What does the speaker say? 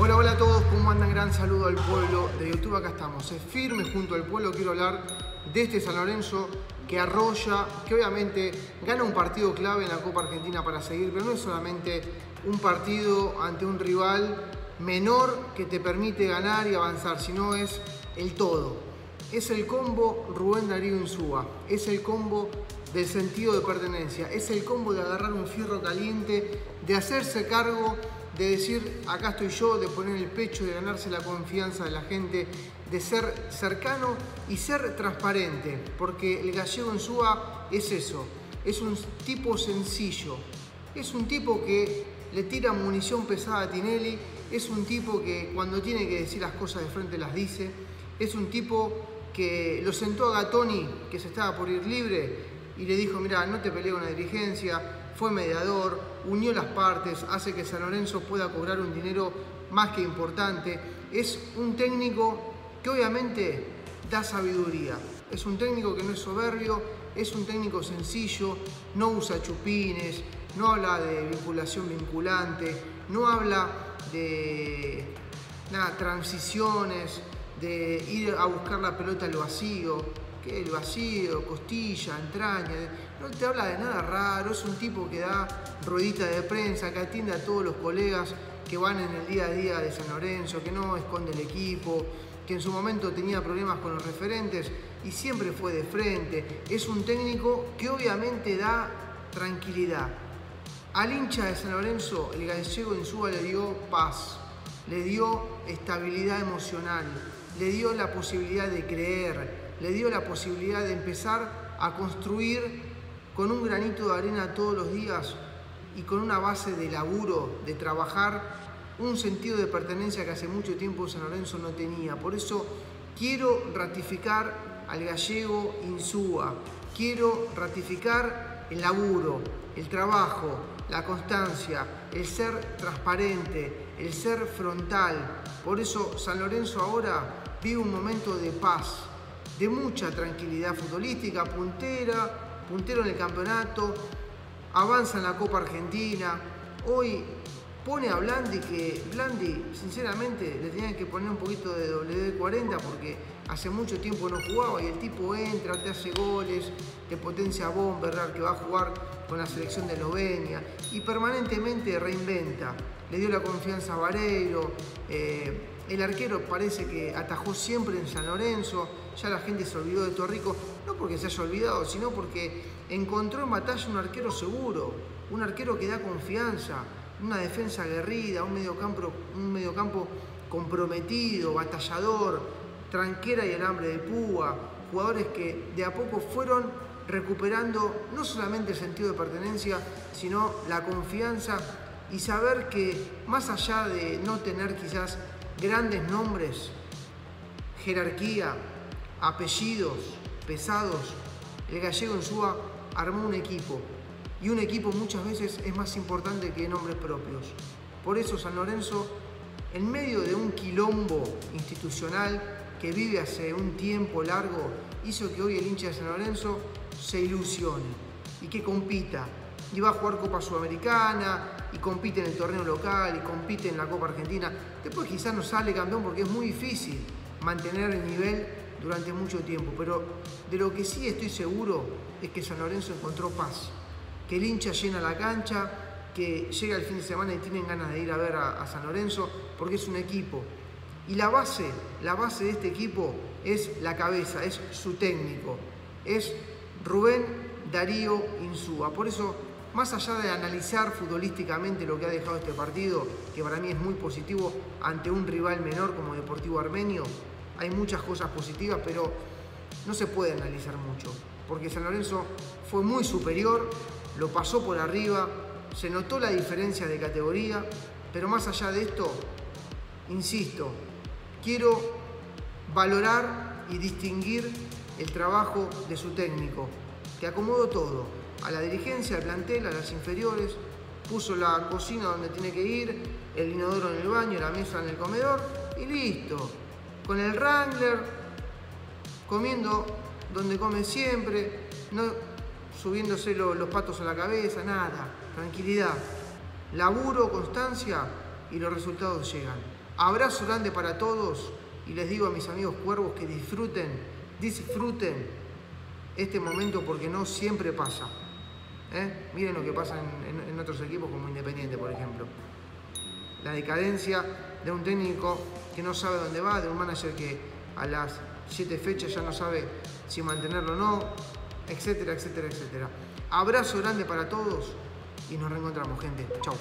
Hola, hola a todos, ¿cómo andan? Gran saludo al pueblo de YouTube, acá estamos, es firme junto al pueblo, quiero hablar de este San Lorenzo que arrolla, que obviamente gana un partido clave en la Copa Argentina para seguir, pero no es solamente un partido ante un rival menor que te permite ganar y avanzar, sino es el todo. Es el combo Rubén Darío Insúa, es el combo del sentido de pertenencia, es el combo de agarrar un fierro caliente, de hacerse cargo de decir acá estoy yo, de poner el pecho, de ganarse la confianza de la gente, de ser cercano y ser transparente, porque el gallego en Suba es eso, es un tipo sencillo, es un tipo que le tira munición pesada a Tinelli, es un tipo que cuando tiene que decir las cosas de frente las dice, es un tipo que lo sentó a Gatoni, que se estaba por ir libre, y le dijo, mira, no te peleo con la dirigencia, fue mediador, unió las partes, hace que San Lorenzo pueda cobrar un dinero más que importante. Es un técnico que obviamente da sabiduría. Es un técnico que no es soberbio, es un técnico sencillo, no usa chupines, no habla de vinculación vinculante, no habla de nada, transiciones, de ir a buscar la pelota al vacío, el vacío, costilla, entraña, no te habla de nada raro, es un tipo que da ruedita de prensa, que atiende a todos los colegas que van en el día a día de San Lorenzo, que no esconde el equipo, que en su momento tenía problemas con los referentes y siempre fue de frente. Es un técnico que obviamente da tranquilidad. Al hincha de San Lorenzo, el gallego Insúa le dio paz, le dio estabilidad emocional, le dio la posibilidad de creer, le dio la posibilidad de empezar a construir con un granito de arena todos los días y con una base de laburo, de trabajar, un sentido de pertenencia que hace mucho tiempo San Lorenzo no tenía. Por eso quiero ratificar al gallego Insúa, quiero ratificar el laburo, el trabajo, la constancia, el ser transparente, el ser frontal. Por eso San Lorenzo ahora vive un momento de paz, de mucha tranquilidad futbolística, puntera, puntero en el campeonato, avanza en la Copa Argentina. Hoy pone a Blandi que Blandi, sinceramente, le tenían que poner un poquito de W40 porque hace mucho tiempo no jugaba y el tipo entra, te hace goles, te potencia a Bomberrar que va a jugar con la selección de Eslovenia y permanentemente reinventa. Le dio la confianza a Vareiro. Eh, el arquero parece que atajó siempre en San Lorenzo, ya la gente se olvidó de Torrico, no porque se haya olvidado, sino porque encontró en batalla un arquero seguro, un arquero que da confianza, una defensa aguerrida, un mediocampo, un mediocampo comprometido, batallador, tranquera y alambre de púa, jugadores que de a poco fueron recuperando no solamente el sentido de pertenencia, sino la confianza y saber que más allá de no tener quizás grandes nombres, jerarquía, apellidos pesados, el gallego en Suba armó un equipo y un equipo muchas veces es más importante que nombres propios. Por eso San Lorenzo, en medio de un quilombo institucional que vive hace un tiempo largo, hizo que hoy el hincha de San Lorenzo se ilusione y que compita. Y va a jugar Copa Sudamericana, y compite en el torneo local y compite en la Copa Argentina. Después quizás no sale campeón porque es muy difícil mantener el nivel durante mucho tiempo, pero de lo que sí estoy seguro es que San Lorenzo encontró paz, que el hincha llena la cancha, que llega el fin de semana y tienen ganas de ir a ver a, San Lorenzo porque es un equipo. Y la base, la base de este equipo es la cabeza, es su técnico, es Rubén Darío Insúa. Por eso más allá de analizar futbolísticamente lo que ha dejado este partido, que para mí es muy positivo ante un rival menor como Deportivo Armenio, hay muchas cosas positivas, pero no se puede analizar mucho, porque San Lorenzo fue muy superior, lo pasó por arriba, se notó la diferencia de categoría, pero más allá de esto, insisto, quiero valorar y distinguir el trabajo de su técnico, que acomodó todo, a la dirigencia, al plantel, a las inferiores, puso la cocina donde tiene que ir, el inodoro en el baño, la mesa en el comedor y listo. Con el Wrangler, comiendo donde come siempre, no subiéndose los patos a la cabeza, nada, tranquilidad. Laburo, constancia y los resultados llegan. Abrazo grande para todos y les digo a mis amigos cuervos que disfruten, disfruten este momento porque no siempre pasa. ¿Eh? Miren lo que pasa en, otros equipos como Independiente, por ejemplo. La decadencia de un técnico que no sabe dónde va, de un manager que a las siete fechas ya no sabe si mantenerlo o no, etcétera, etcétera, etcétera. Abrazo grande para todos y nos reencontramos, gente. Chau.